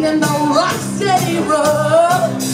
singing the rock steady Road.